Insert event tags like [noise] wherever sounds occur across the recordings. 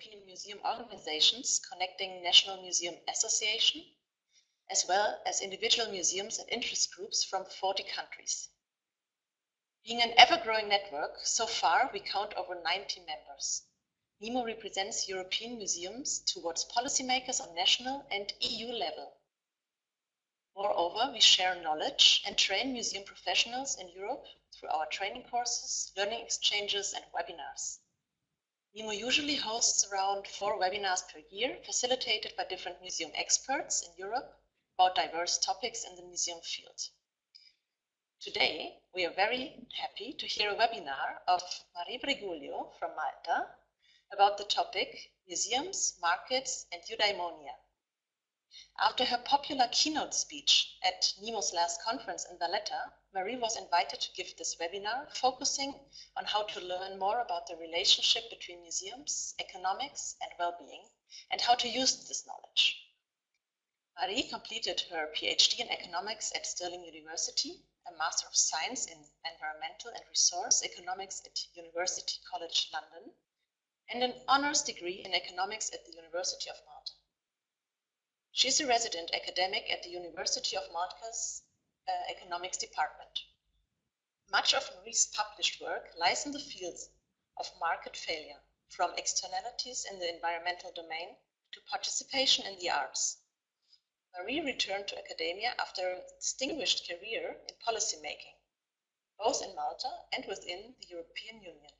European museum organizations connecting National Museum Association, as well as individual museums and interest groups from 40 countries. Being an ever-growing network, so far we count over 90 members. NEMO represents European museums towards policymakers on national and EU level. Moreover, we share knowledge and train museum professionals in Europe through our training courses, learning exchanges, and webinars. NEMO usually hosts around four webinars per year, facilitated by different museum experts in Europe about diverse topics in the museum field. Today, we are very happy to hear a webinar of Marie Briguglio from Malta about the topic Museums, Markets and Eudaimonia. After her popular keynote speech at NEMO's last conference in Valletta, Marie was invited to give this webinar focusing on how to learn more about the relationship between museums, economics and well-being, and how to use this knowledge. Marie completed her PhD in economics at Stirling University, a Master of Science in Environmental and Resource Economics at University College London, and an honors degree in economics at the University of Malta. She is a resident academic at the University of Malta's Uh, economics Department. Much of Marie's published work lies in the fields of market failure, from externalities in the environmental domain to participation in the arts. Marie returned to academia after a distinguished career in policymaking, both in Malta and within the European Union.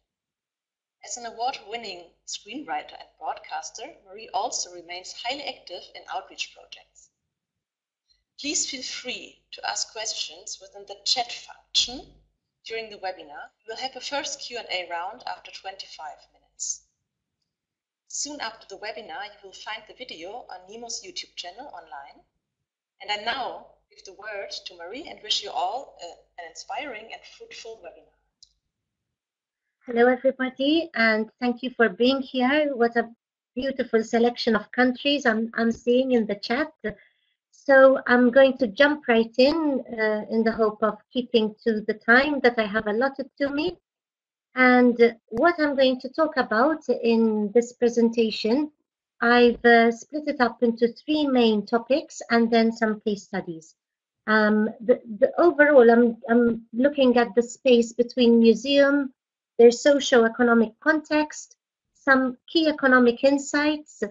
As an award-winning screenwriter and broadcaster, Marie also remains highly active in outreach projects. Please feel free to ask questions within the chat function during the webinar. We'll have a first Q&A round after 25 minutes. Soon after the webinar, you will find the video on NEMO's YouTube channel online. And I now give the word to Marie and wish you all a, an inspiring and fruitful webinar. Hello, everybody, and thank you for being here. What a beautiful selection of countries I'm, I'm seeing in the chat. So I'm going to jump right in uh, in the hope of keeping to the time that I have allotted to me. And what I'm going to talk about in this presentation, I've uh, split it up into three main topics and then some case studies. Um, the, the overall, I'm, I'm looking at the space between museum, their socio-economic context, some key economic insights,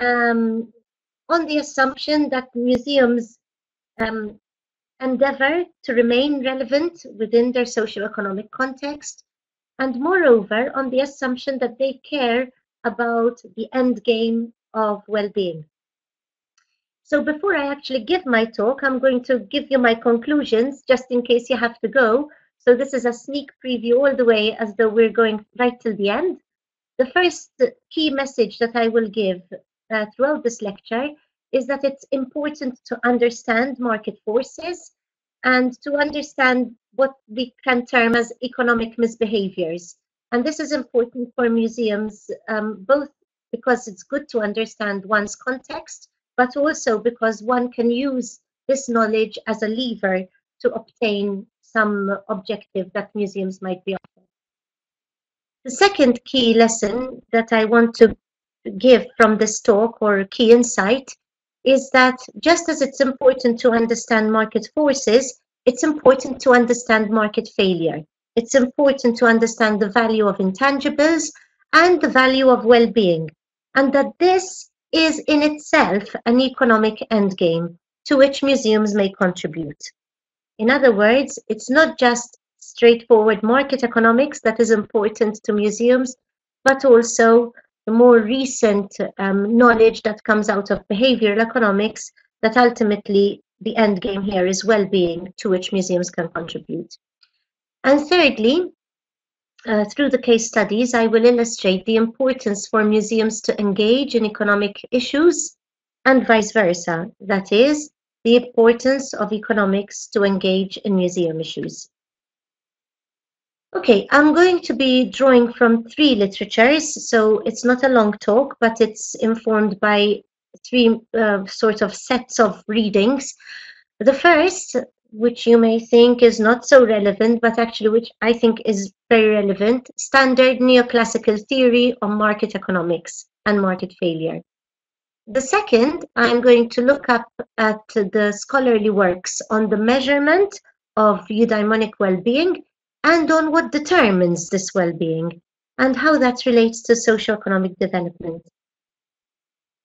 um, on the assumption that museums um, endeavor to remain relevant within their socio-economic context, and moreover, on the assumption that they care about the end game of well-being. So before I actually give my talk, I'm going to give you my conclusions just in case you have to go so this is a sneak preview all the way as though we're going right till the end. The first key message that I will give uh, throughout this lecture is that it's important to understand market forces and to understand what we can term as economic misbehaviors. And this is important for museums, um, both because it's good to understand one's context, but also because one can use this knowledge as a lever to obtain some objective that museums might be offering. The second key lesson that I want to give from this talk or key insight is that just as it's important to understand market forces, it's important to understand market failure. It's important to understand the value of intangibles and the value of well-being, and that this is in itself an economic endgame to which museums may contribute. In other words, it's not just straightforward market economics that is important to museums, but also the more recent um, knowledge that comes out of behavioral economics that ultimately the end game here is well-being to which museums can contribute. And thirdly, uh, through the case studies, I will illustrate the importance for museums to engage in economic issues and vice versa. That is, the importance of economics to engage in museum issues. Okay, I'm going to be drawing from three literatures, so it's not a long talk, but it's informed by three uh, sort of sets of readings. The first which you may think is not so relevant, but actually which I think is very relevant, standard neoclassical theory on market economics and market failure. The second, I'm going to look up at the scholarly works on the measurement of eudaimonic well-being and on what determines this well-being and how that relates to socio-economic development.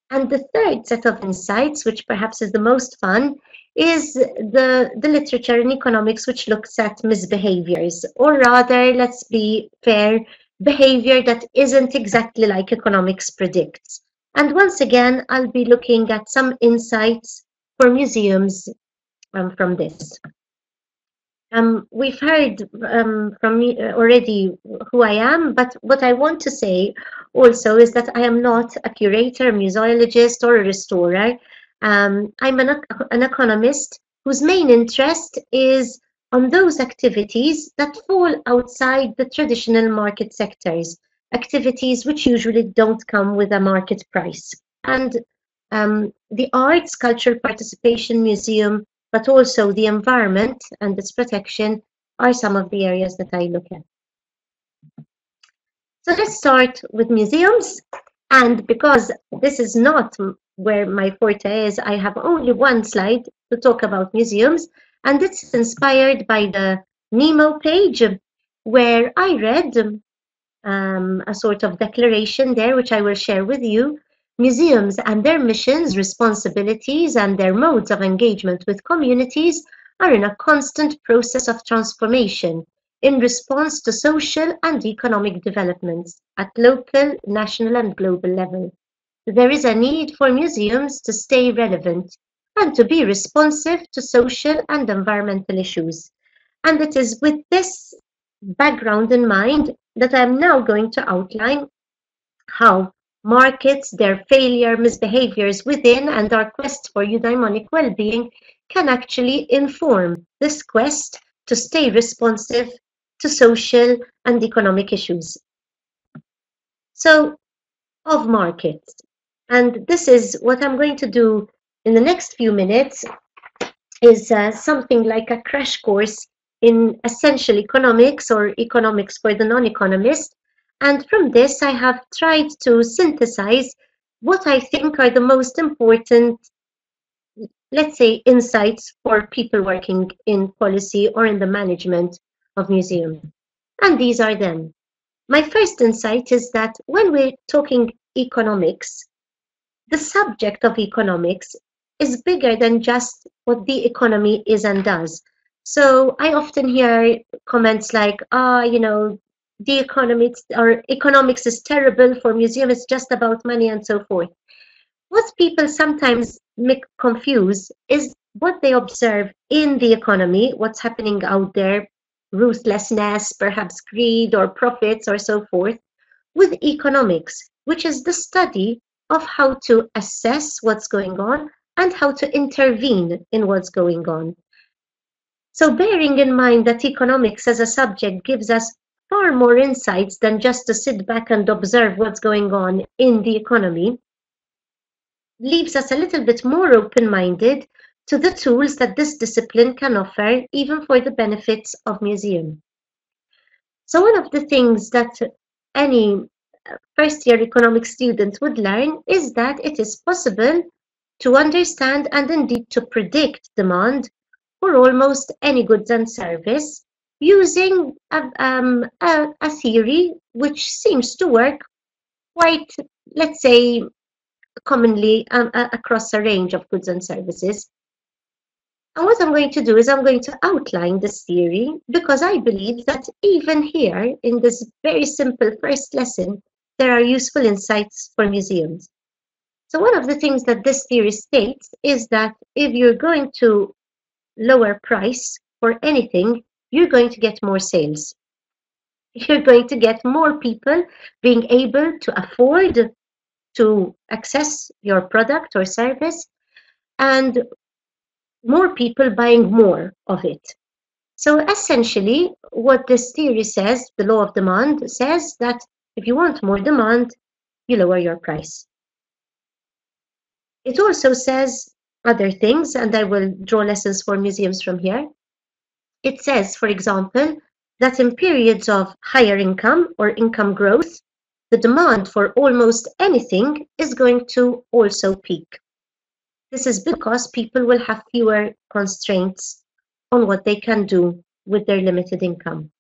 And the third set of insights, which perhaps is the most fun, is the, the literature in economics which looks at misbehaviors, or rather, let's be fair, behavior that isn't exactly like economics predicts. And once again, I'll be looking at some insights for museums um, from this. Um, we've heard um, from me uh, already who I am, but what I want to say also is that I am not a curator, a museologist, or a restorer. Um, I'm an, an economist whose main interest is on those activities that fall outside the traditional market sectors, activities which usually don't come with a market price. And um, the arts, cultural participation museum, but also the environment and its protection are some of the areas that I look at. So let's start with museums. And because this is not where my forte is, I have only one slide to talk about museums. And it's inspired by the NEMO page, where I read um, a sort of declaration there, which I will share with you. Museums and their missions, responsibilities, and their modes of engagement with communities are in a constant process of transformation in response to social and economic developments at local, national, and global level. There is a need for museums to stay relevant and to be responsive to social and environmental issues. And it is with this background in mind that I'm now going to outline how markets, their failure, misbehaviors within, and our quest for eudaimonic well-being can actually inform this quest to stay responsive to social and economic issues. So, of markets. And this is what I'm going to do in the next few minutes is uh, something like a crash course in essential economics or economics for the non-economist. And from this, I have tried to synthesize what I think are the most important, let's say, insights for people working in policy or in the management of museums. And these are them. My first insight is that when we're talking economics, the subject of economics is bigger than just what the economy is and does. So I often hear comments like, ah, you know, the economics or economics is terrible for museum, it's just about money and so forth. What people sometimes make confuse is what they observe in the economy, what's happening out there, ruthlessness, perhaps greed or profits or so forth, with economics, which is the study of how to assess what's going on and how to intervene in what's going on. So bearing in mind that economics as a subject gives us far more insights than just to sit back and observe what's going on in the economy, leaves us a little bit more open-minded to the tools that this discipline can offer, even for the benefits of museum. So one of the things that any uh, first-year economics student would learn is that it is possible to understand and indeed to predict demand for almost any goods and service using a, um, a, a theory which seems to work quite, let's say, commonly um, across a range of goods and services. And what I'm going to do is I'm going to outline this theory because I believe that even here in this very simple first lesson, there are useful insights for museums. So one of the things that this theory states is that if you're going to lower price for anything, you're going to get more sales. You're going to get more people being able to afford to access your product or service and more people buying more of it. So essentially, what this theory says, the law of demand, says that if you want more demand, you lower your price. It also says other things, and I will draw lessons for museums from here. It says, for example, that in periods of higher income or income growth, the demand for almost anything is going to also peak. This is because people will have fewer constraints on what they can do with their limited income.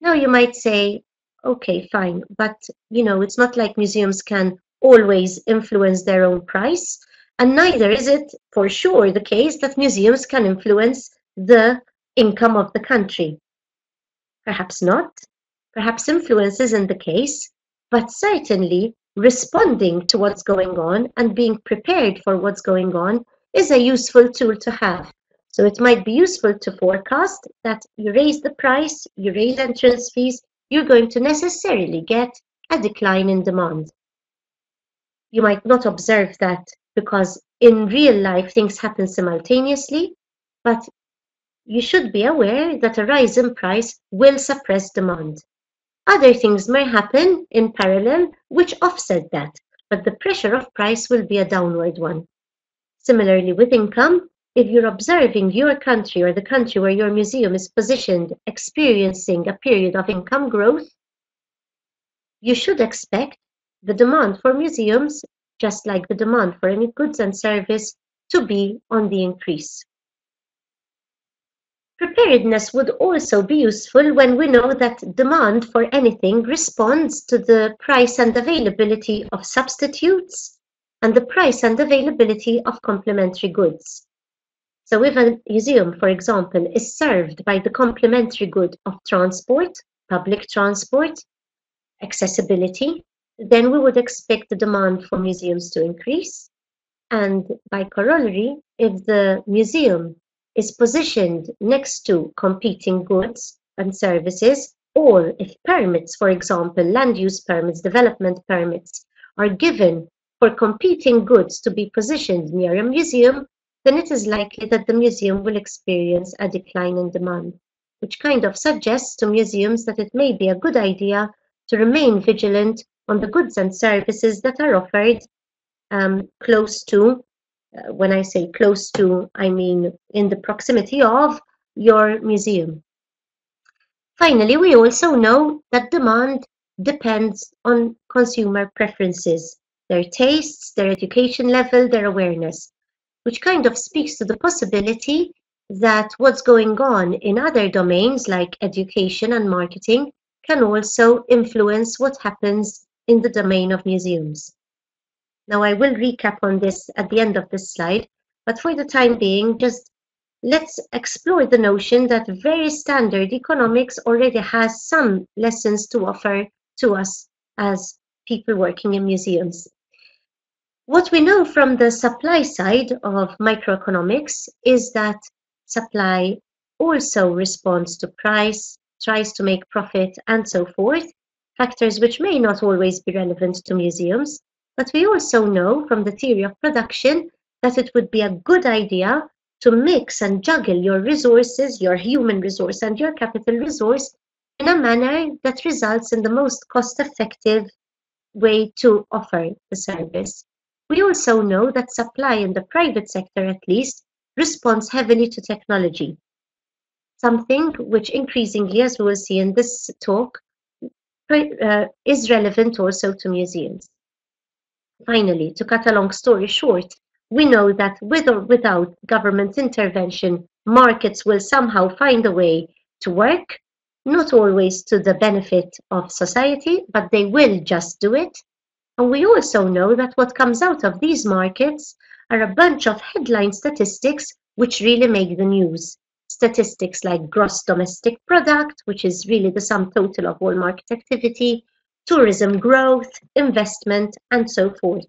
Now you might say, okay, fine, but you know, it's not like museums can always influence their own price, and neither is it for sure the case that museums can influence the income of the country. Perhaps not. Perhaps influence isn't the case, but certainly responding to what's going on and being prepared for what's going on is a useful tool to have. So it might be useful to forecast that you raise the price, you raise entrance fees, you're going to necessarily get a decline in demand. You might not observe that because in real life things happen simultaneously, but you should be aware that a rise in price will suppress demand. Other things may happen in parallel which offset that, but the pressure of price will be a downward one. Similarly, with income, if you're observing your country or the country where your museum is positioned experiencing a period of income growth, you should expect the demand for museums, just like the demand for any goods and service, to be on the increase. Preparedness would also be useful when we know that demand for anything responds to the price and availability of substitutes and the price and availability of complementary goods. So if a museum, for example, is served by the complementary good of transport, public transport, accessibility, then we would expect the demand for museums to increase. And by corollary, if the museum is positioned next to competing goods and services, or if permits, for example, land use permits, development permits, are given for competing goods to be positioned near a museum, then it is likely that the museum will experience a decline in demand, which kind of suggests to museums that it may be a good idea to remain vigilant on the goods and services that are offered um, close to uh, when I say close to, I mean in the proximity of your museum. Finally, we also know that demand depends on consumer preferences, their tastes, their education level, their awareness, which kind of speaks to the possibility that what's going on in other domains like education and marketing can also influence what happens in the domain of museums. Now I will recap on this at the end of this slide, but for the time being, just let's explore the notion that very standard economics already has some lessons to offer to us as people working in museums. What we know from the supply side of microeconomics is that supply also responds to price, tries to make profit, and so forth, factors which may not always be relevant to museums, but we also know from the theory of production that it would be a good idea to mix and juggle your resources, your human resource and your capital resource in a manner that results in the most cost-effective way to offer the service. We also know that supply in the private sector, at least, responds heavily to technology, something which increasingly, as we will see in this talk, uh, is relevant also to museums. Finally, to cut a long story short, we know that with or without government intervention, markets will somehow find a way to work, not always to the benefit of society, but they will just do it. And we also know that what comes out of these markets are a bunch of headline statistics which really make the news. Statistics like gross domestic product, which is really the sum total of all market activity, tourism growth, investment, and so forth.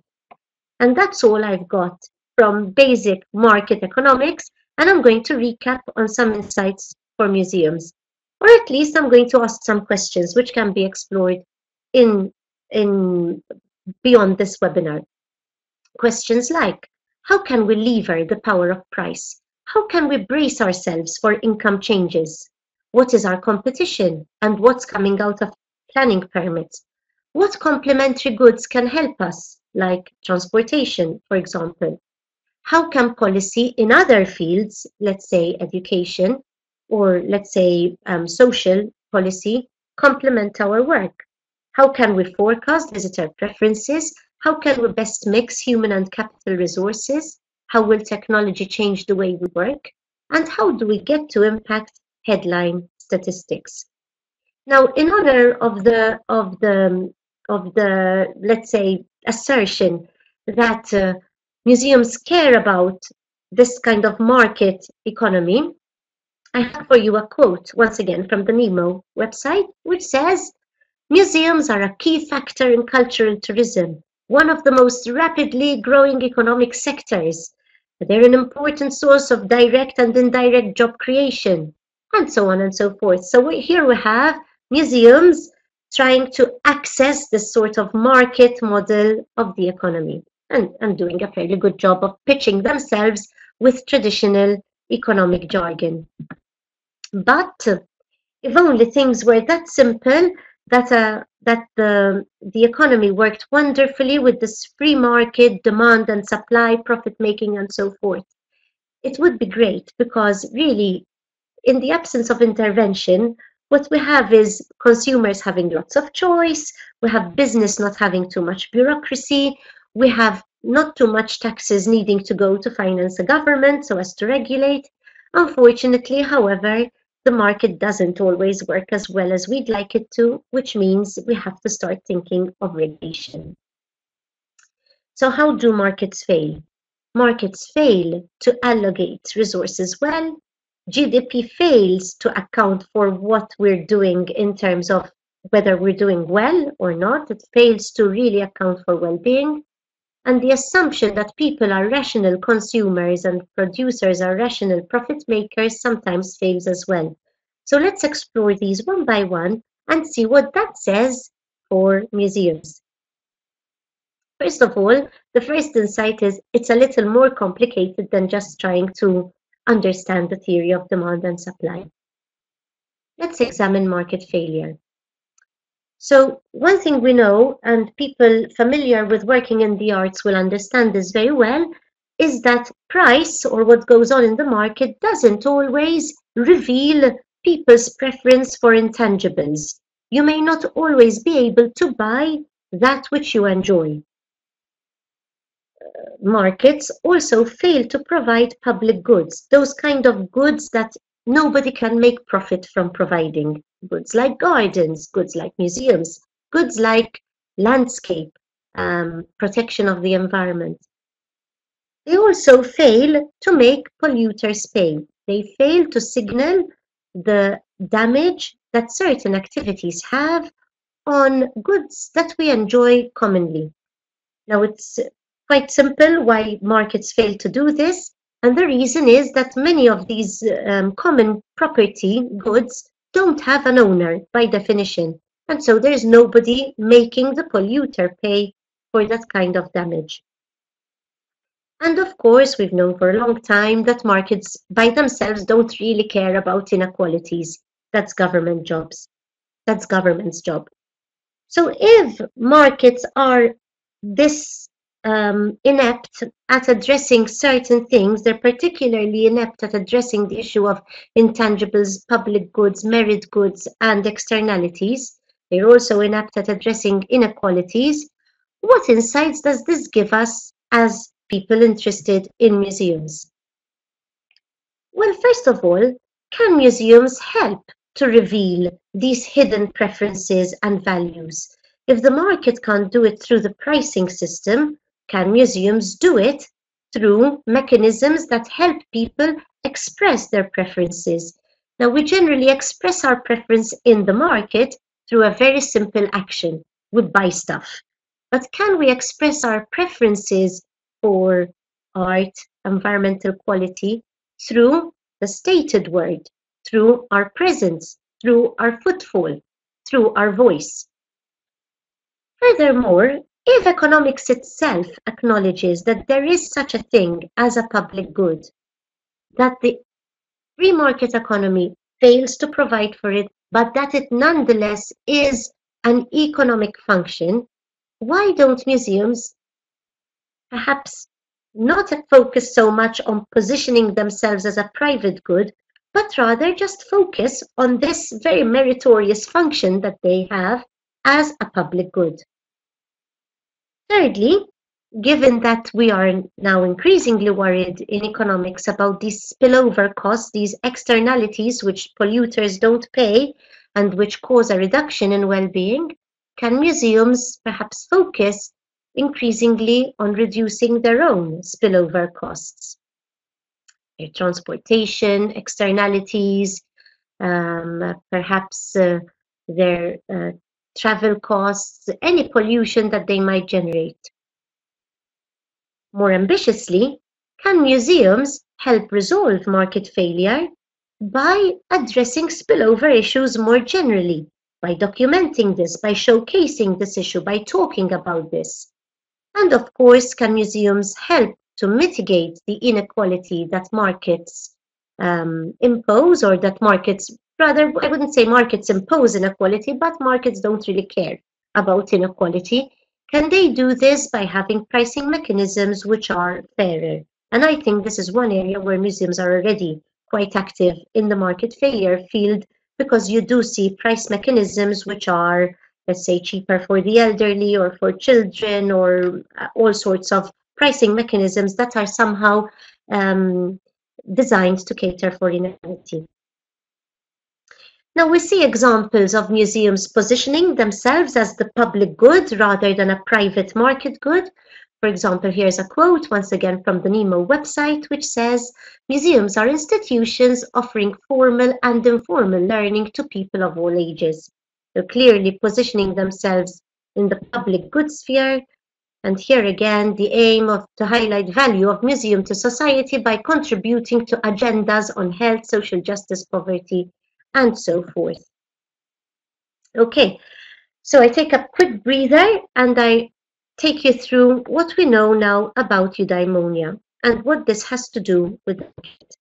And that's all I've got from basic market economics, and I'm going to recap on some insights for museums. Or at least I'm going to ask some questions which can be explored in, in beyond this webinar. Questions like, how can we lever the power of price? How can we brace ourselves for income changes? What is our competition and what's coming out of planning permits? What complementary goods can help us, like transportation, for example? How can policy in other fields, let's say education, or let's say um, social policy complement our work? How can we forecast visitor preferences? How can we best mix human and capital resources? How will technology change the way we work? And how do we get to impact headline statistics? Now, in honor of the of the of the let's say assertion that uh, museums care about this kind of market economy, I have for you a quote once again from the NEMO website, which says, Museums are a key factor in cultural tourism, one of the most rapidly growing economic sectors. They're an important source of direct and indirect job creation, and so on and so forth. So we, here we have museums trying to access this sort of market model of the economy and, and doing a fairly good job of pitching themselves with traditional economic jargon. But if only things were that simple, that uh, that the the economy worked wonderfully with this free market, demand and supply, profit making, and so forth, it would be great because really, in the absence of intervention, what we have is consumers having lots of choice. We have business not having too much bureaucracy. We have not too much taxes needing to go to finance a government so as to regulate. Unfortunately, however, the market doesn't always work as well as we'd like it to, which means we have to start thinking of regulation. So how do markets fail? Markets fail to allocate resources well. GDP fails to account for what we're doing in terms of whether we're doing well or not. It fails to really account for well-being. And the assumption that people are rational consumers and producers are rational profit makers sometimes fails as well. So let's explore these one by one and see what that says for museums. First of all, the first insight is it's a little more complicated than just trying to understand the theory of demand and supply. Let's examine market failure. So one thing we know, and people familiar with working in the arts will understand this very well, is that price or what goes on in the market doesn't always reveal people's preference for intangibles. You may not always be able to buy that which you enjoy. Markets also fail to provide public goods, those kind of goods that nobody can make profit from providing goods like gardens, goods like museums, goods like landscape, um, protection of the environment. They also fail to make polluters pay. They fail to signal the damage that certain activities have on goods that we enjoy commonly. Now, it's quite simple why markets fail to do this. And the reason is that many of these um, common property goods don't have an owner by definition. And so there's nobody making the polluter pay for that kind of damage. And of course, we've known for a long time that markets by themselves don't really care about inequalities. That's government jobs. That's government's job. So if markets are this um, inept at addressing certain things. They're particularly inept at addressing the issue of intangibles, public goods, merit goods, and externalities. They're also inept at addressing inequalities. What insights does this give us as people interested in museums? Well, first of all, can museums help to reveal these hidden preferences and values? If the market can't do it through the pricing system, can museums do it through mechanisms that help people express their preferences? Now, we generally express our preference in the market through a very simple action. We buy stuff. But can we express our preferences for art, environmental quality through the stated word, through our presence, through our footfall, through our voice? Furthermore, if economics itself acknowledges that there is such a thing as a public good, that the free market economy fails to provide for it, but that it nonetheless is an economic function, why don't museums perhaps not focus so much on positioning themselves as a private good, but rather just focus on this very meritorious function that they have as a public good. Thirdly, given that we are now increasingly worried in economics about these spillover costs, these externalities which polluters don't pay and which cause a reduction in well-being, can museums perhaps focus increasingly on reducing their own spillover costs? Their transportation, externalities, um, perhaps uh, their uh, travel costs, any pollution that they might generate. More ambitiously, can museums help resolve market failure by addressing spillover issues more generally, by documenting this, by showcasing this issue, by talking about this? And of course, can museums help to mitigate the inequality that markets um, impose or that markets rather, I wouldn't say markets impose inequality, but markets don't really care about inequality. Can they do this by having pricing mechanisms which are fairer? And I think this is one area where museums are already quite active in the market failure field because you do see price mechanisms which are, let's say, cheaper for the elderly or for children or uh, all sorts of pricing mechanisms that are somehow um, designed to cater for inequality. Now we see examples of museums positioning themselves as the public good rather than a private market good. For example, here's a quote once again from the NEMO website, which says, museums are institutions offering formal and informal learning to people of all ages. They're clearly positioning themselves in the public good sphere. And here again, the aim of to highlight value of museum to society by contributing to agendas on health, social justice, poverty, and so forth. Okay, so I take a quick breather and I take you through what we know now about eudaimonia and what this has to do with it.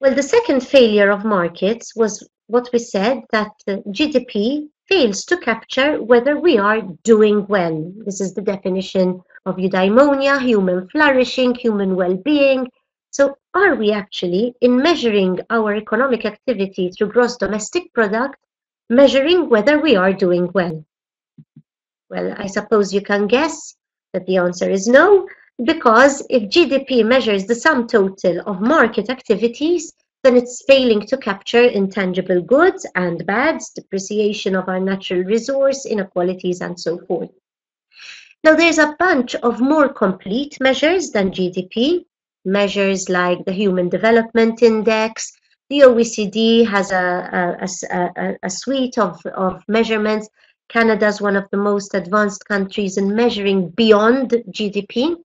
Well, the second failure of markets was what we said that GDP fails to capture whether we are doing well. This is the definition of eudaimonia, human flourishing, human well-being, so are we actually, in measuring our economic activity through gross domestic product, measuring whether we are doing well? Well, I suppose you can guess that the answer is no, because if GDP measures the sum total of market activities, then it's failing to capture intangible goods and bads, depreciation of our natural resource, inequalities, and so forth. Now, there's a bunch of more complete measures than GDP, measures like the Human Development Index. The OECD has a, a, a, a suite of, of measurements. Canada is one of the most advanced countries in measuring beyond GDP.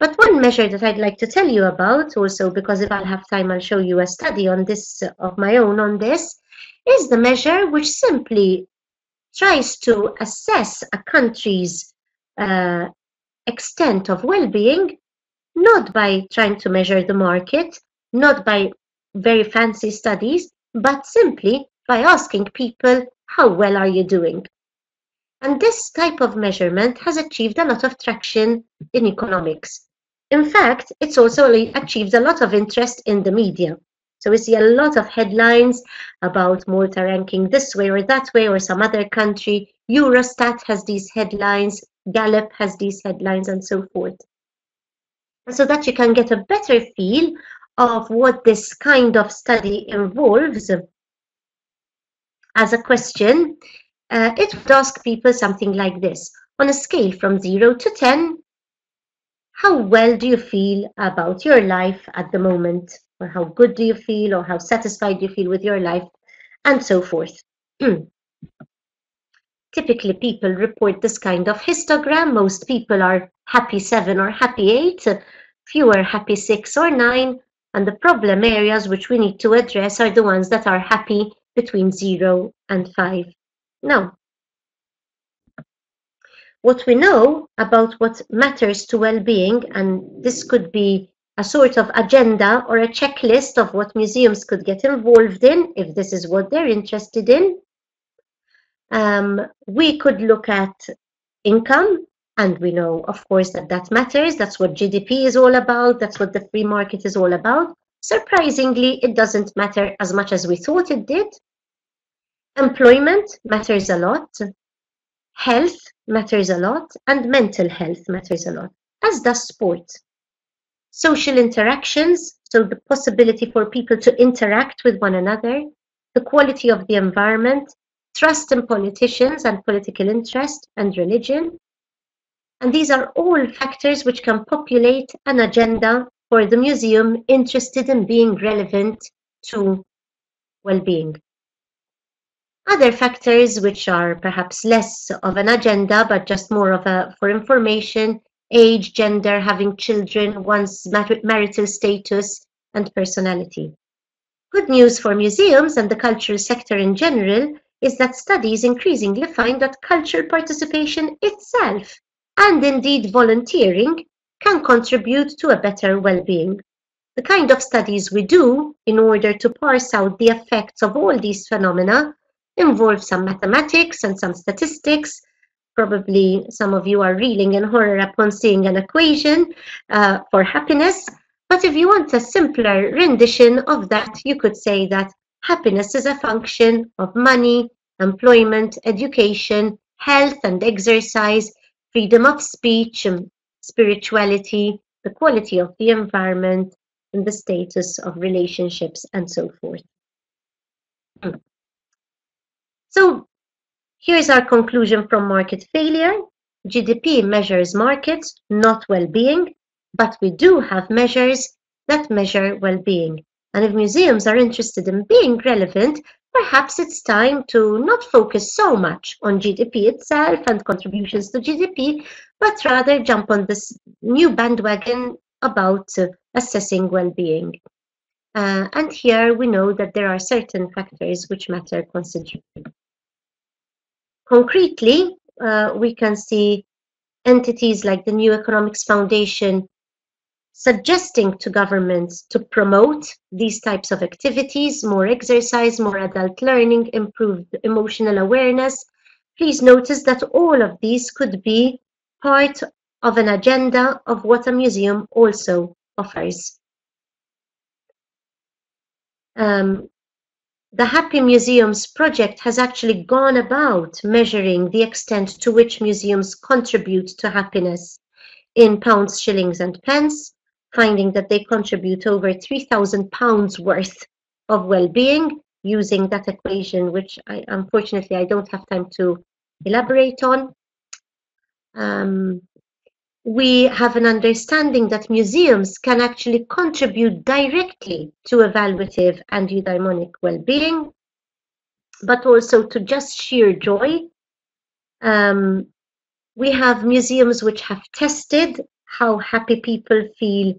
But one measure that I'd like to tell you about also, because if I'll have time, I'll show you a study on this of my own on this, is the measure which simply tries to assess a country's uh, extent of well-being not by trying to measure the market, not by very fancy studies, but simply by asking people, how well are you doing? And this type of measurement has achieved a lot of traction in economics. In fact, it's also achieved a lot of interest in the media. So we see a lot of headlines about Malta ranking this way or that way or some other country. Eurostat has these headlines, Gallup has these headlines and so forth so that you can get a better feel of what this kind of study involves. As a question, uh, it would ask people something like this. On a scale from 0 to 10, how well do you feel about your life at the moment? Or how good do you feel? Or how satisfied do you feel with your life? And so forth. [clears throat] Typically, people report this kind of histogram. Most people are happy seven or happy eight, fewer happy six or nine, and the problem areas which we need to address are the ones that are happy between zero and five. Now, what we know about what matters to well-being, and this could be a sort of agenda or a checklist of what museums could get involved in if this is what they're interested in, um, we could look at income, And we know, of course, that that matters. That's what GDP is all about. That's what the free market is all about. Surprisingly, it doesn't matter as much as we thought it did. Employment matters a lot. Health matters a lot. And mental health matters a lot, as does sport. Social interactions, so the possibility for people to interact with one another, the quality of the environment, trust in politicians and political interest and religion. And these are all factors which can populate an agenda for the museum interested in being relevant to well-being. Other factors which are perhaps less of an agenda, but just more of a for information, age, gender, having children, one's marital status, and personality. Good news for museums and the cultural sector in general is that studies increasingly find that cultural participation itself, and indeed volunteering, can contribute to a better well-being. The kind of studies we do in order to parse out the effects of all these phenomena involve some mathematics and some statistics. Probably some of you are reeling in horror upon seeing an equation uh, for happiness. But if you want a simpler rendition of that, you could say that happiness is a function of money, employment, education, health and exercise, freedom of speech, and spirituality, the quality of the environment, and the status of relationships, and so forth. So here's our conclusion from market failure. GDP measures markets, not well-being, but we do have measures that measure well-being. And if museums are interested in being relevant, perhaps it's time to not focus so much on GDP itself and contributions to GDP, but rather jump on this new bandwagon about uh, assessing well-being. Uh, and here we know that there are certain factors which matter considerably. Concretely, uh, we can see entities like the New Economics Foundation suggesting to governments to promote these types of activities, more exercise, more adult learning, improved emotional awareness. Please notice that all of these could be part of an agenda of what a museum also offers. Um, the Happy Museums project has actually gone about measuring the extent to which museums contribute to happiness in pounds, shillings and pence, finding that they contribute over 3,000 pounds worth of well-being using that equation, which I, unfortunately I don't have time to elaborate on. Um, we have an understanding that museums can actually contribute directly to evaluative and eudaimonic well-being, but also to just sheer joy. Um, we have museums which have tested how happy people feel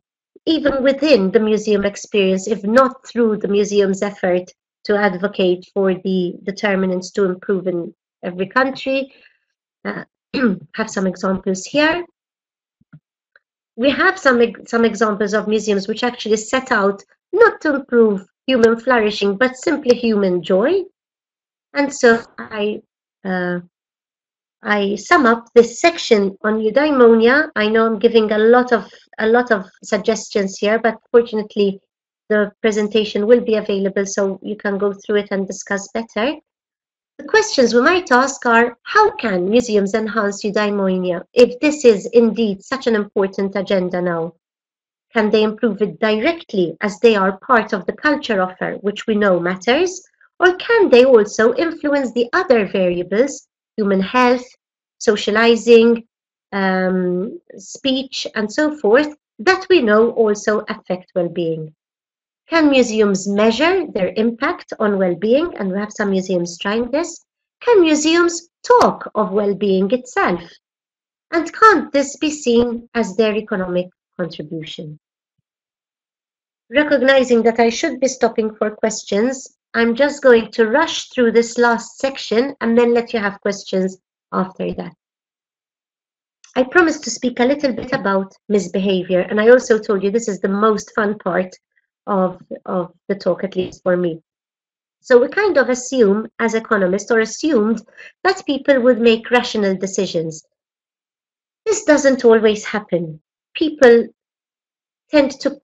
even within the museum experience, if not through the museum's effort to advocate for the determinants to improve in every country. Uh, [clears throat] have some examples here. We have some, some examples of museums which actually set out not to improve human flourishing, but simply human joy. And so I uh, I sum up this section on eudaimonia. I know I'm giving a lot of a lot of suggestions here, but fortunately the presentation will be available so you can go through it and discuss better. The questions we might ask are, how can museums enhance eudaimonia if this is indeed such an important agenda now? Can they improve it directly as they are part of the culture offer, which we know matters? Or can they also influence the other variables human health, socializing, um, speech, and so forth, that we know also affect well-being. Can museums measure their impact on well-being? And we have some museums trying this. Can museums talk of well-being itself? And can't this be seen as their economic contribution? Recognizing that I should be stopping for questions, I'm just going to rush through this last section and then let you have questions after that. I promised to speak a little bit about misbehavior, and I also told you this is the most fun part of, of the talk, at least for me. So we kind of assume, as economists, or assumed that people would make rational decisions. This doesn't always happen. People tend to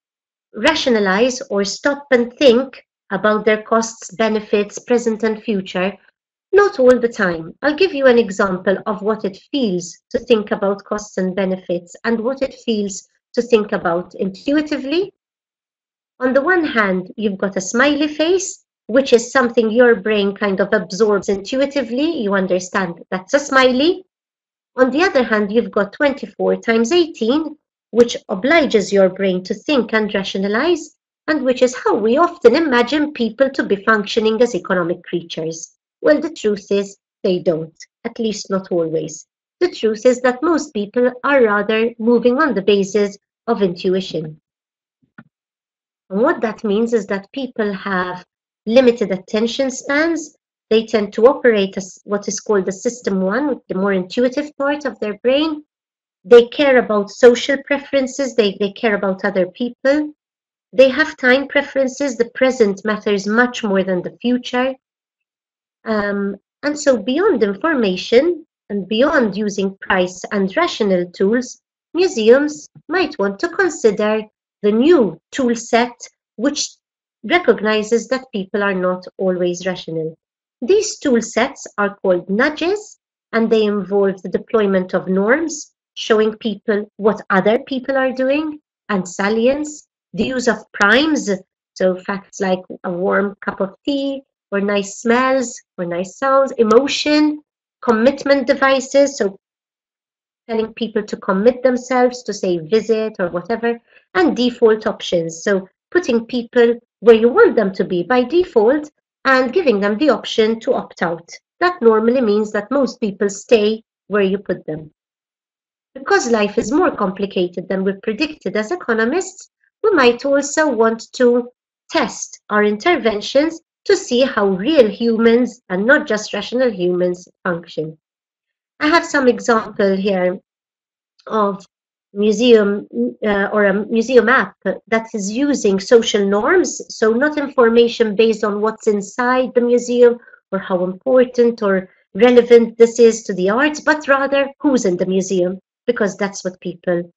rationalize or stop and think about their costs, benefits, present and future. Not all the time. I'll give you an example of what it feels to think about costs and benefits and what it feels to think about intuitively. On the one hand, you've got a smiley face, which is something your brain kind of absorbs intuitively. You understand that's a smiley. On the other hand, you've got 24 times 18, which obliges your brain to think and rationalize, and which is how we often imagine people to be functioning as economic creatures. Well, the truth is they don't, at least not always. The truth is that most people are rather moving on the basis of intuition. And what that means is that people have limited attention spans. They tend to operate as what is called the system one, the more intuitive part of their brain, they care about social preferences, they, they care about other people. They have time preferences, the present matters much more than the future. Um, and so beyond information and beyond using price and rational tools, museums might want to consider the new tool set which recognizes that people are not always rational. These tool sets are called nudges and they involve the deployment of norms, showing people what other people are doing, and salience, the use of primes, so facts like a warm cup of tea, or nice smells, or nice sounds, emotion, commitment devices, so telling people to commit themselves to say visit or whatever, and default options, so putting people where you want them to be by default and giving them the option to opt out. That normally means that most people stay where you put them. Because life is more complicated than we predicted as economists, we might also want to test our interventions to see how real humans and not just rational humans function. I have some example here of museum uh, or a museum app that is using social norms, so not information based on what's inside the museum or how important or relevant this is to the arts, but rather who's in the museum because that's what people,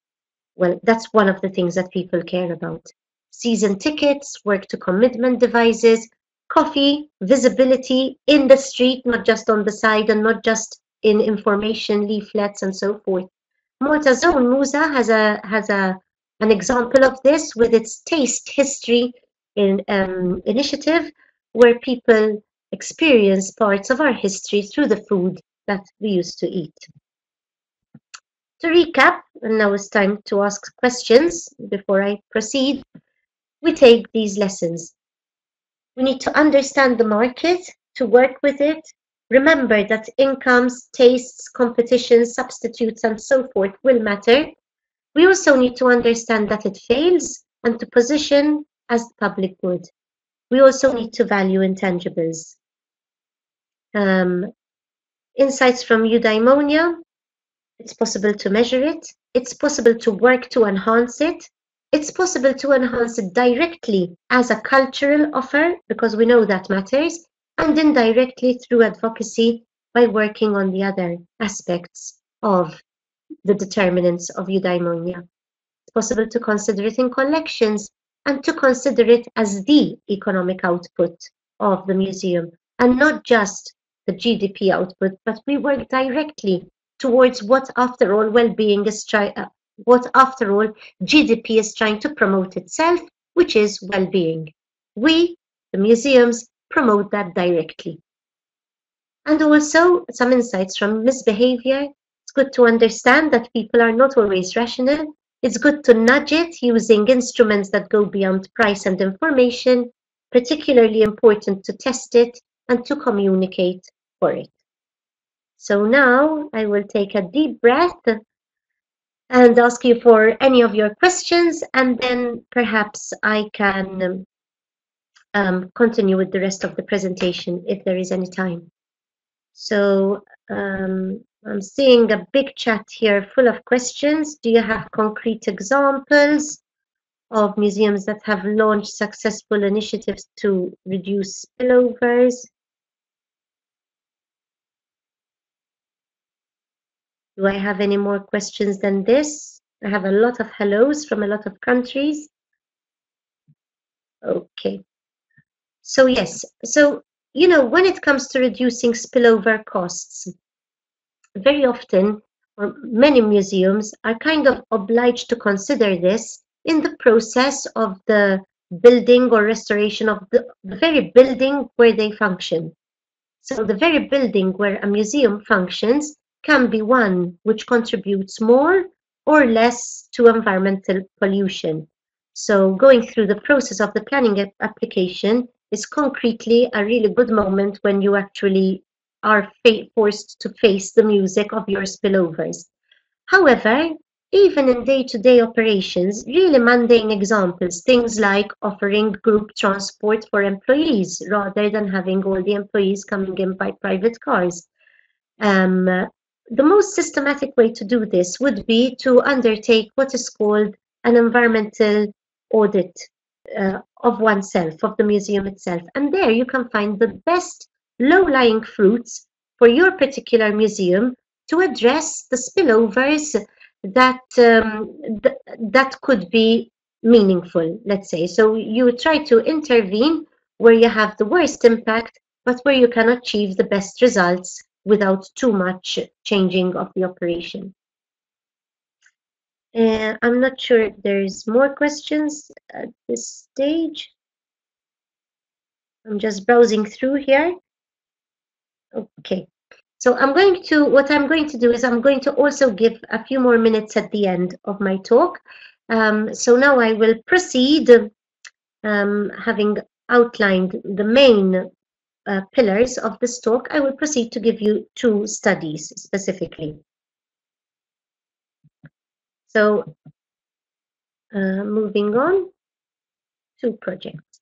well, that's one of the things that people care about. Season tickets, work to commitment devices, coffee, visibility in the street, not just on the side and not just in information leaflets and so forth. Malta Zone Musa has a has a an example of this with its taste history in um, initiative, where people experience parts of our history through the food that we used to eat. To recap, and now it's time to ask questions before I proceed, we take these lessons. We need to understand the market, to work with it. Remember that incomes, tastes, competition, substitutes, and so forth will matter. We also need to understand that it fails and to position as the public good. We also need to value intangibles. Um, insights from eudaimonia it's possible to measure it. It's possible to work to enhance it. It's possible to enhance it directly as a cultural offer, because we know that matters, and indirectly through advocacy by working on the other aspects of the determinants of eudaimonia. It's possible to consider it in collections and to consider it as the economic output of the museum and not just the GDP output, but we work directly towards what, after all, well-being is uh, what, after all, GDP is trying to promote itself, which is well-being. We, the museums, promote that directly. And also some insights from misbehavior. It's good to understand that people are not always rational. It's good to nudge it using instruments that go beyond price and information, particularly important to test it and to communicate for it. So now I will take a deep breath and ask you for any of your questions, and then perhaps I can um, continue with the rest of the presentation if there is any time. So um, I'm seeing a big chat here full of questions. Do you have concrete examples of museums that have launched successful initiatives to reduce spillovers? Do I have any more questions than this? I have a lot of hellos from a lot of countries. Okay. So yes, so you know, when it comes to reducing spillover costs, very often, or many museums are kind of obliged to consider this in the process of the building or restoration of the, the very building where they function. So the very building where a museum functions can be one which contributes more or less to environmental pollution. So going through the process of the planning application is concretely a really good moment when you actually are forced to face the music of your spillovers. However, even in day-to-day -day operations, really mundane examples, things like offering group transport for employees rather than having all the employees coming in by private cars. Um, the most systematic way to do this would be to undertake what is called an environmental audit uh, of oneself, of the museum itself. And there you can find the best low-lying fruits for your particular museum to address the spillovers that um, th that could be meaningful, let's say. So you try to intervene where you have the worst impact, but where you can achieve the best results without too much changing of the operation. Uh, I'm not sure if there's more questions at this stage. I'm just browsing through here. Okay. So I'm going to, what I'm going to do is I'm going to also give a few more minutes at the end of my talk. Um, so now I will proceed, um, having outlined the main uh, pillars of this talk, I will proceed to give you two studies specifically. So uh, moving on, two projects.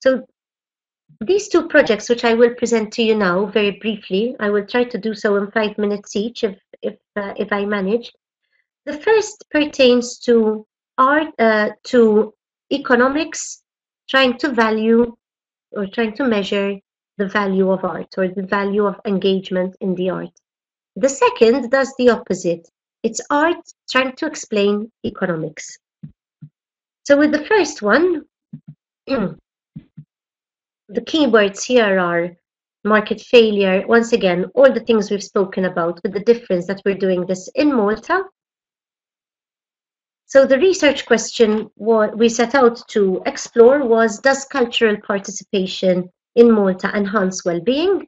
So these two projects, which I will present to you now very briefly, I will try to do so in five minutes each if, if, uh, if I manage. The first pertains to art, uh, to economics, trying to value or trying to measure the value of art or the value of engagement in the art. The second does the opposite. It's art trying to explain economics. So with the first one, [clears throat] the keywords here are market failure. Once again, all the things we've spoken about with the difference that we're doing this in Malta. So the research question what we set out to explore was, does cultural participation in Malta enhance well-being?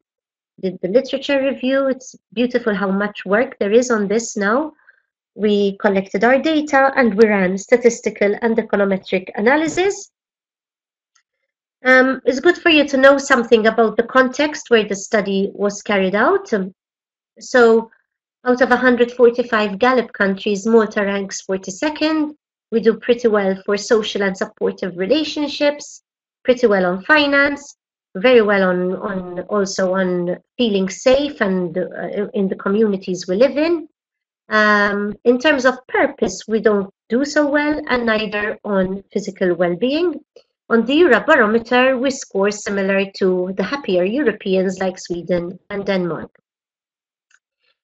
Did the literature review. It's beautiful how much work there is on this now. We collected our data and we ran statistical and econometric analysis. Um, it's good for you to know something about the context where the study was carried out. Um, so out of 145 Gallup countries, Malta ranks 42nd. We do pretty well for social and supportive relationships, pretty well on finance, very well on, on also on feeling safe and uh, in the communities we live in. Um, in terms of purpose, we don't do so well, and neither on physical well-being. On the Eurobarometer, we score similar to the happier Europeans like Sweden and Denmark.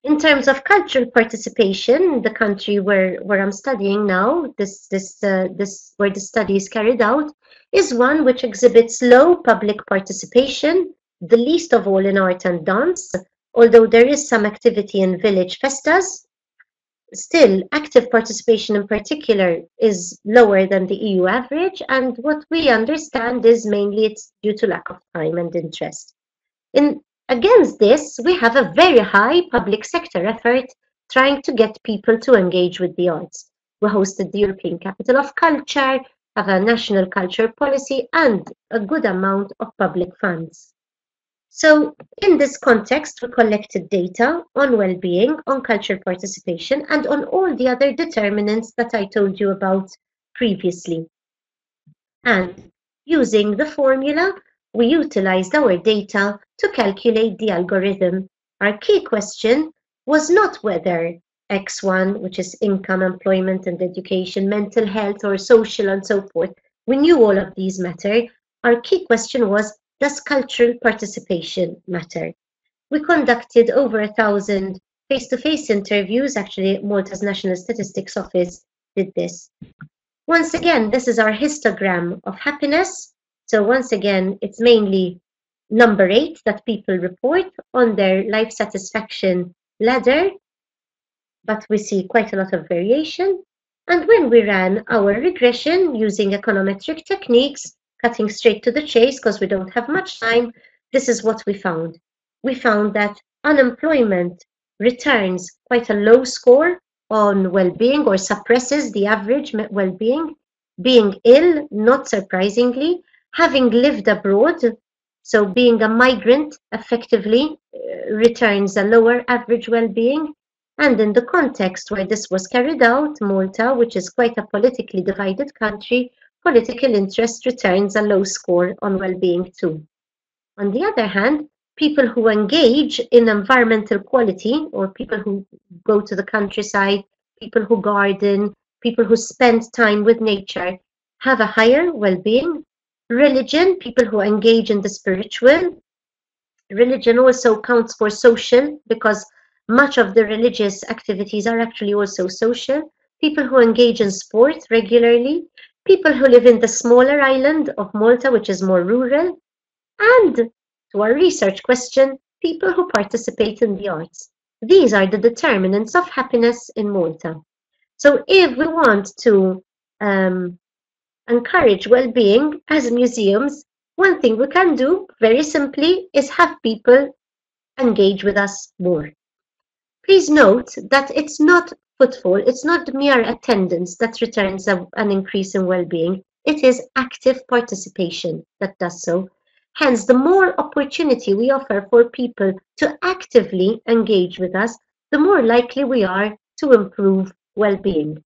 In terms of cultural participation, the country where, where I'm studying now, this, this, uh, this, where the study is carried out, is one which exhibits low public participation, the least of all in art and dance, although there is some activity in village festas, still, active participation in particular is lower than the EU average, and what we understand is mainly it's due to lack of time and interest. In Against this, we have a very high public sector effort trying to get people to engage with the arts. We hosted the European Capital of Culture, have a national culture policy, and a good amount of public funds. So in this context, we collected data on well-being, on cultural participation, and on all the other determinants that I told you about previously. And using the formula, we utilized our data to calculate the algorithm. Our key question was not whether X1, which is income, employment, and education, mental health, or social, and so forth. We knew all of these matter. Our key question was does cultural participation matter? We conducted over a thousand face-to-face interviews. Actually, Malta's National Statistics Office did this. Once again, this is our histogram of happiness. So once again, it's mainly number eight that people report on their life satisfaction ladder, but we see quite a lot of variation. And when we ran our regression using econometric techniques, cutting straight to the chase because we don't have much time, this is what we found. We found that unemployment returns quite a low score on well-being or suppresses the average well-being. Being ill, not surprisingly, having lived abroad, so being a migrant effectively uh, returns a lower average well-being. And in the context where this was carried out, Malta, which is quite a politically divided country, political interest returns a low score on well-being too. On the other hand, people who engage in environmental quality or people who go to the countryside, people who garden, people who spend time with nature have a higher well-being. Religion, people who engage in the spiritual. Religion also counts for social because much of the religious activities are actually also social. People who engage in sport regularly, people who live in the smaller island of Malta, which is more rural, and to our research question, people who participate in the arts. These are the determinants of happiness in Malta. So if we want to um, encourage well-being as museums, one thing we can do very simply is have people engage with us more. Please note that it's not footfall, it's not mere attendance that returns a, an increase in well-being. It is active participation that does so. Hence, the more opportunity we offer for people to actively engage with us, the more likely we are to improve well-being.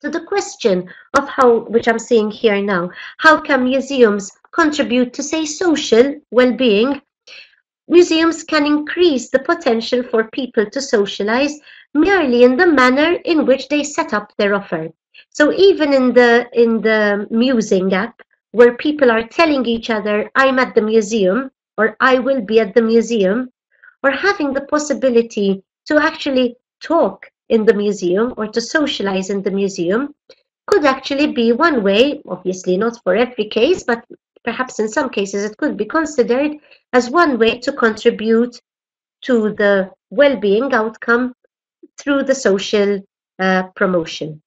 So the question of how, which I'm seeing here now, how can museums contribute to, say, social well-being? Museums can increase the potential for people to socialize merely in the manner in which they set up their offer. So even in the in the Musing app, where people are telling each other, I'm at the museum, or I will be at the museum, or having the possibility to actually talk in the museum or to socialize in the museum could actually be one way, obviously not for every case, but perhaps in some cases it could be considered as one way to contribute to the well-being outcome through the social uh, promotion.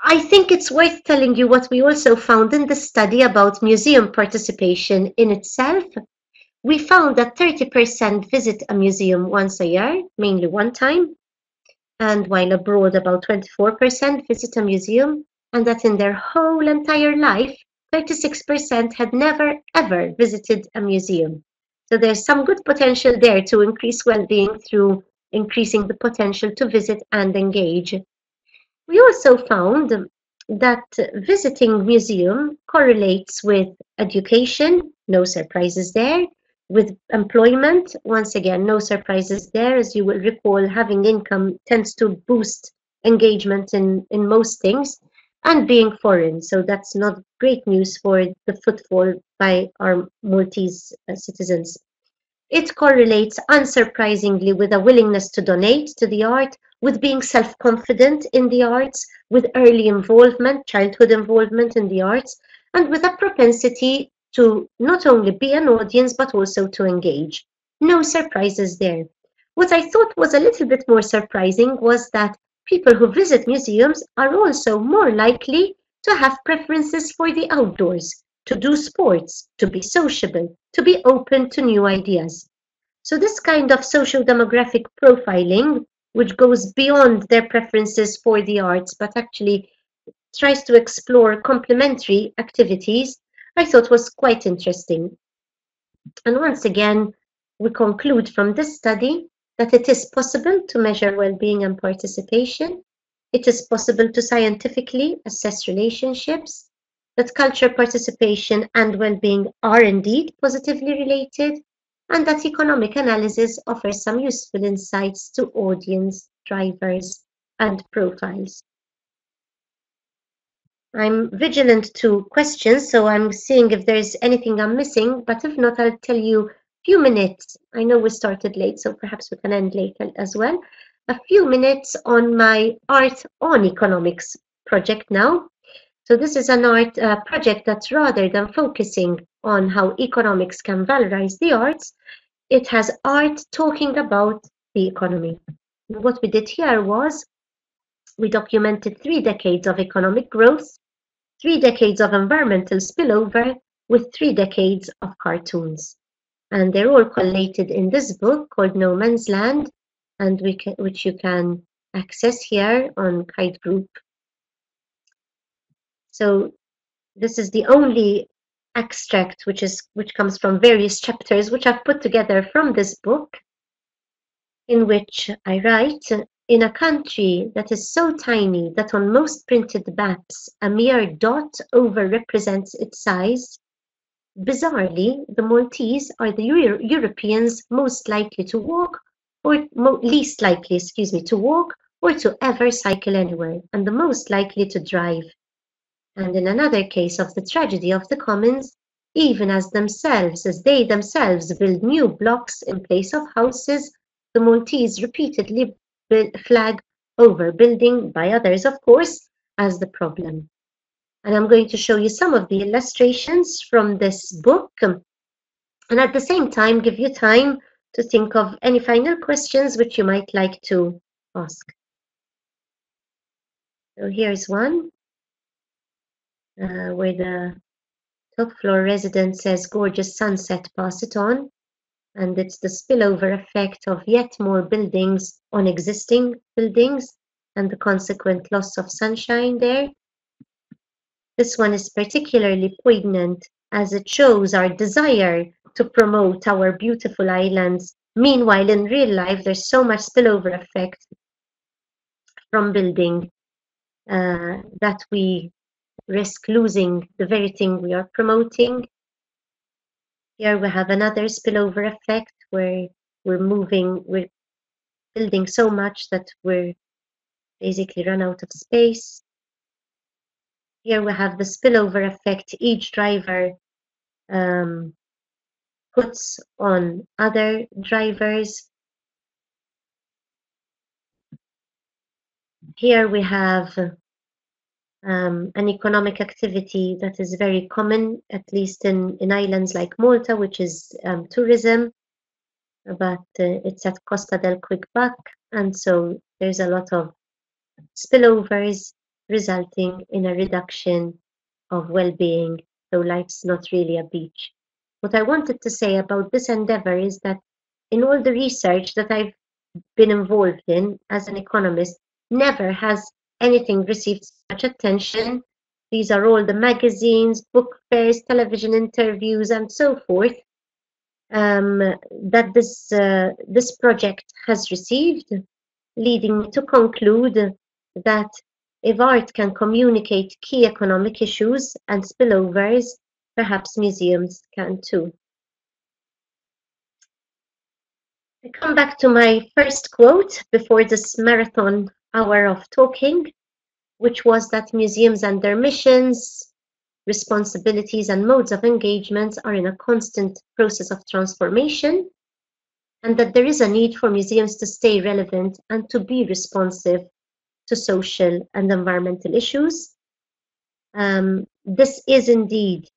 I think it's worth telling you what we also found in the study about museum participation in itself. We found that 30% visit a museum once a year, mainly one time, and while abroad, about 24% visit a museum, and that in their whole entire life, 36% had never ever visited a museum. So there's some good potential there to increase well-being through increasing the potential to visit and engage we also found that visiting museum correlates with education, no surprises there, with employment, once again, no surprises there. As you will recall, having income tends to boost engagement in, in most things, and being foreign. So that's not great news for the footfall by our Maltese uh, citizens. It correlates unsurprisingly with a willingness to donate to the art, with being self-confident in the arts, with early involvement, childhood involvement in the arts, and with a propensity to not only be an audience, but also to engage. No surprises there. What I thought was a little bit more surprising was that people who visit museums are also more likely to have preferences for the outdoors, to do sports, to be sociable, to be open to new ideas. So this kind of social demographic profiling which goes beyond their preferences for the arts, but actually tries to explore complementary activities, I thought was quite interesting. And once again, we conclude from this study that it is possible to measure well-being and participation. It is possible to scientifically assess relationships, that culture participation and well-being are indeed positively related, and that economic analysis offers some useful insights to audience, drivers, and profiles. I'm vigilant to questions, so I'm seeing if there's anything I'm missing, but if not, I'll tell you few minutes. I know we started late, so perhaps we can end late as well. A few minutes on my art on economics project now. So this is an art uh, project that rather than focusing on how economics can valorize the arts, it has art talking about the economy. What we did here was we documented three decades of economic growth, three decades of environmental spillover, with three decades of cartoons. And they're all collated in this book called No Man's Land, and we can, which you can access here on Kite Group. So this is the only extract which is which comes from various chapters which I've put together from this book in which I write in a country that is so tiny that on most printed maps a mere dot overrepresents its size Bizarrely, the Maltese are the Euro Europeans most likely to walk or least likely, excuse me, to walk or to ever cycle anywhere, and the most likely to drive. And in another case of the tragedy of the commons, even as themselves, as they themselves build new blocks in place of houses, the Maltese repeatedly flag overbuilding by others, of course, as the problem. And I'm going to show you some of the illustrations from this book. And at the same time, give you time to think of any final questions which you might like to ask. So here's one uh, where the top floor resident says gorgeous sunset, pass it on. And it's the spillover effect of yet more buildings on existing buildings and the consequent loss of sunshine there. This one is particularly poignant as it shows our desire to promote our beautiful islands. Meanwhile, in real life, there's so much spillover effect from building uh, that we risk losing the very thing we are promoting. Here we have another spillover effect where we're moving, we're building so much that we're basically run out of space. Here we have the spillover effect each driver um, puts on other drivers. Here we have um, an economic activity that is very common, at least in, in islands like Malta, which is um, tourism, but uh, it's at Costa del Quick Buck, and so there's a lot of spillovers resulting in a reduction of well-being, though life's not really a beach. What I wanted to say about this endeavor is that in all the research that I've been involved in as an economist, never has anything received such attention. These are all the magazines, book fairs, television interviews, and so forth um, that this uh, this project has received, leading me to conclude that if art can communicate key economic issues and spillovers, perhaps museums can too. I come back to my first quote before this marathon hour of talking, which was that museums and their missions, responsibilities, and modes of engagement are in a constant process of transformation, and that there is a need for museums to stay relevant and to be responsive to social and environmental issues. Um, this is indeed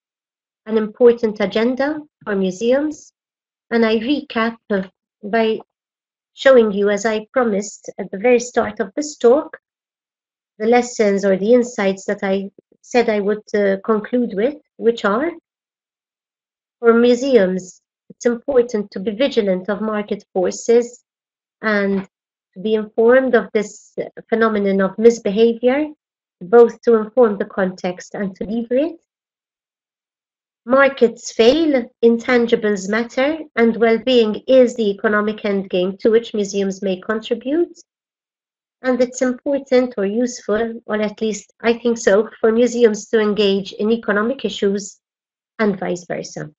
an important agenda for museums, and I recap by showing you, as I promised at the very start of this talk, the lessons or the insights that I said I would uh, conclude with, which are for museums, it's important to be vigilant of market forces and to be informed of this phenomenon of misbehavior, both to inform the context and to lever it. Markets fail, intangibles matter, and well-being is the economic endgame to which museums may contribute. And it's important or useful, or at least I think so, for museums to engage in economic issues and vice versa.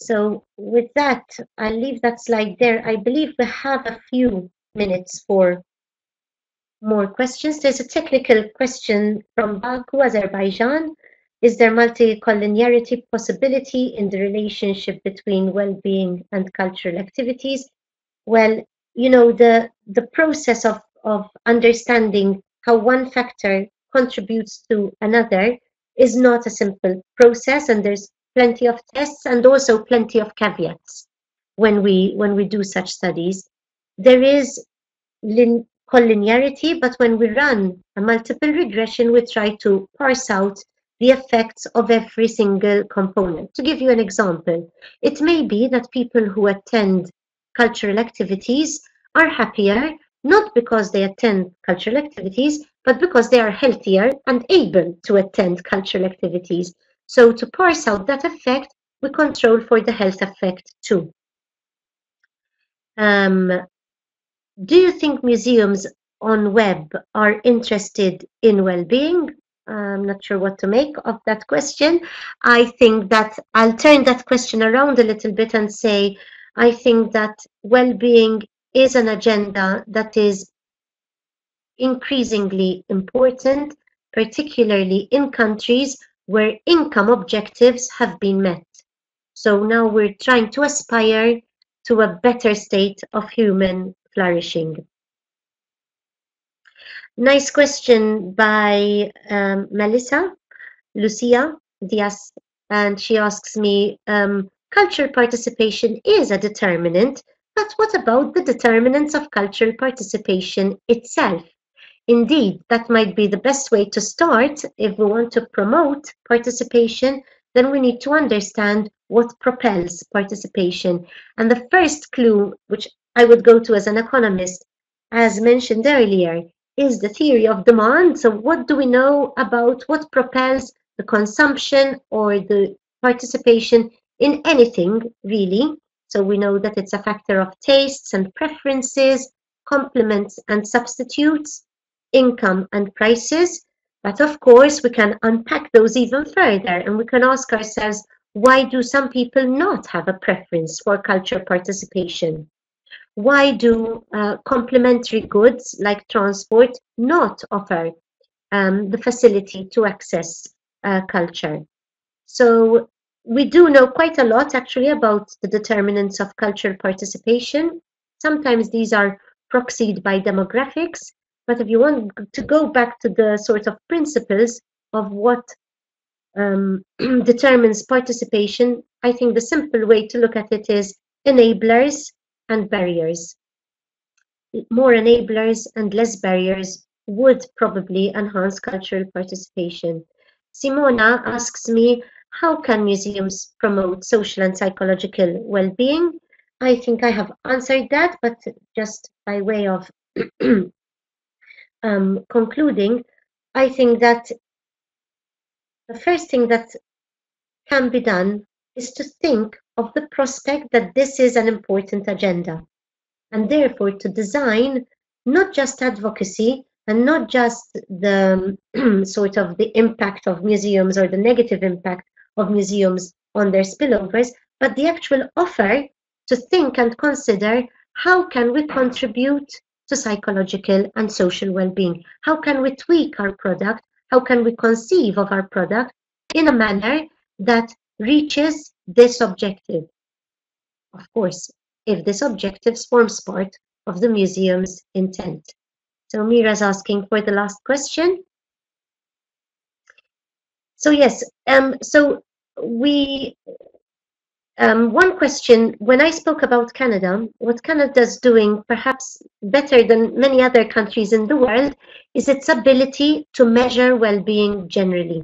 So with that, I'll leave that slide there. I believe we have a few minutes for more questions. There's a technical question from Baku, Azerbaijan, Is there multicollinearity possibility in the relationship between well-being and cultural activities? Well, you know, the, the process of, of understanding how one factor contributes to another is not a simple process and there's plenty of tests and also plenty of caveats when we when we do such studies there is collinearity but when we run a multiple regression we try to parse out the effects of every single component to give you an example it may be that people who attend cultural activities are happier not because they attend cultural activities but because they are healthier and able to attend cultural activities. So to parse out that effect, we control for the health effect too. Um, do you think museums on web are interested in well-being? I'm not sure what to make of that question. I think that I'll turn that question around a little bit and say, I think that well-being is an agenda that is increasingly important, particularly in countries where income objectives have been met. So now we're trying to aspire to a better state of human flourishing. Nice question by um, Melissa, Lucia Diaz, and she asks me, um, cultural participation is a determinant, but what about the determinants of cultural participation itself? Indeed, that might be the best way to start if we want to promote participation, then we need to understand what propels participation. And the first clue, which I would go to as an economist, as mentioned earlier, is the theory of demand. So what do we know about what propels the consumption or the participation in anything, really? So we know that it's a factor of tastes and preferences, complements and substitutes, income and prices. But of course, we can unpack those even further and we can ask ourselves, why do some people not have a preference for cultural participation? Why do uh, complementary goods like transport not offer um, the facility to access uh, culture? So we do know quite a lot actually about the determinants of cultural participation. Sometimes these are proxied by demographics, but if you want to go back to the sort of principles of what um, [clears throat] determines participation, I think the simple way to look at it is enablers and barriers. More enablers and less barriers would probably enhance cultural participation. Simona asks me, how can museums promote social and psychological well-being? I think I have answered that, but just by way of [clears throat] um, concluding, I think that the first thing that can be done is to think of the prospect that this is an important agenda and therefore to design not just advocacy and not just the [clears throat] sort of the impact of museums or the negative impact of museums on their spillovers, but the actual offer to think and consider how can we contribute to psychological and social well-being? How can we tweak our product? How can we conceive of our product in a manner that reaches this objective? Of course, if this objective forms part of the museum's intent. So Mira's asking for the last question. So yes, um, so we um, one question, when I spoke about Canada, what Canada is doing perhaps better than many other countries in the world is its ability to measure well-being generally.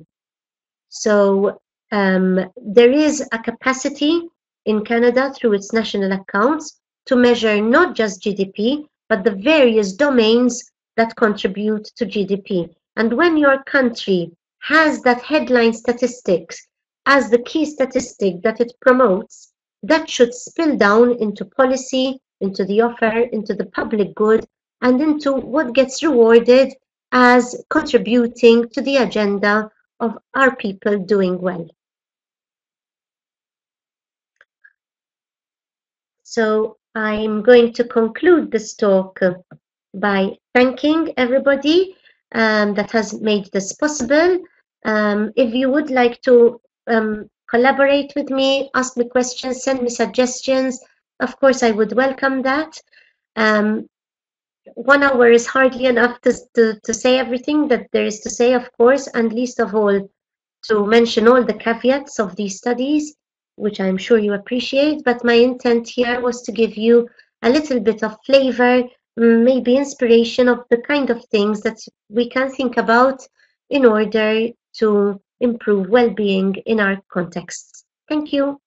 So um, there is a capacity in Canada through its national accounts to measure not just GDP, but the various domains that contribute to GDP. And when your country has that headline statistics as the key statistic that it promotes, that should spill down into policy, into the offer, into the public good, and into what gets rewarded as contributing to the agenda of our people doing well. So I'm going to conclude this talk by thanking everybody um, that has made this possible Um, if you would like to um, collaborate with me, ask me questions, send me suggestions, of course, I would welcome that. Um, one hour is hardly enough to, to, to say everything that there is to say, of course, and least of all, to mention all the caveats of these studies, which I'm sure you appreciate. But my intent here was to give you a little bit of flavor, maybe inspiration of the kind of things that we can think about in order to improve well-being in our contexts. Thank you.